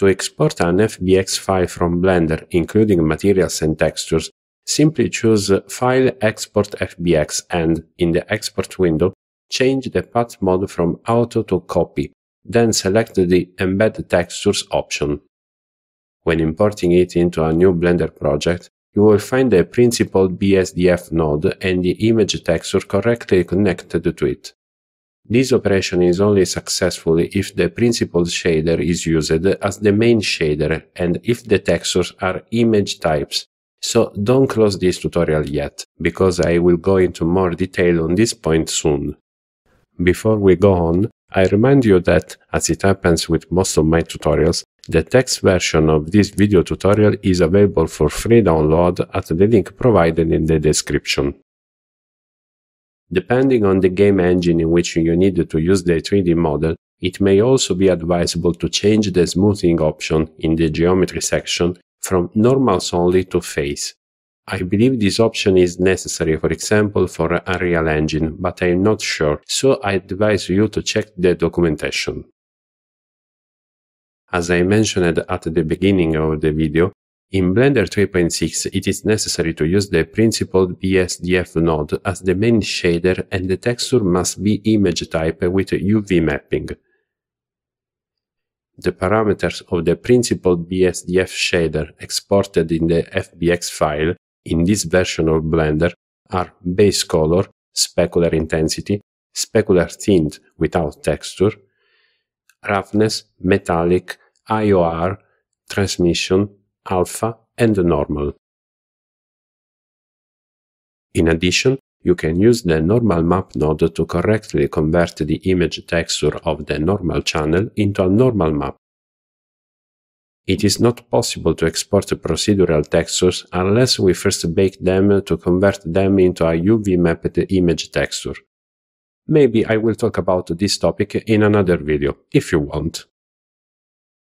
To export an FBX file from Blender, including materials and textures, simply choose File Export FBX and, in the Export window, change the path mode from Auto to Copy, then select the Embed Textures option. When importing it into a new Blender project, you will find the principled BSDF node and the image texture correctly connected to it. This operation is only successful if the principled shader is used as the main shader and if the textures are image types. So don't close this tutorial yet, because I will go into more detail on this point soon. Before we go on, I remind you that, as it happens with most of my tutorials, the text version of this video tutorial is available for free download at the link provided in the description. Depending on the game engine in which you need to use the 3D model, it may also be advisable to change the smoothing option in the geometry section from normals only to face. I believe this option is necessary, for example, for Unreal Engine, but I'm not sure, so I advise you to check the documentation. As I mentioned at the beginning of the video, in Blender 3.6 it is necessary to use the principled BSDF node as the main shader and the texture must be image type with UV mapping. The parameters of the principled BSDF shader exported in the FBX file in this version of Blender are base color, specular intensity, specular tint without texture, roughness, metallic, IOR, transmission, alpha, and normal. In addition, you can use the normal map node to correctly convert the image texture of the normal channel into a normal map. It is not possible to export procedural textures unless we first bake them to convert them into a UV mapped image texture. Maybe I will talk about this topic in another video, if you want.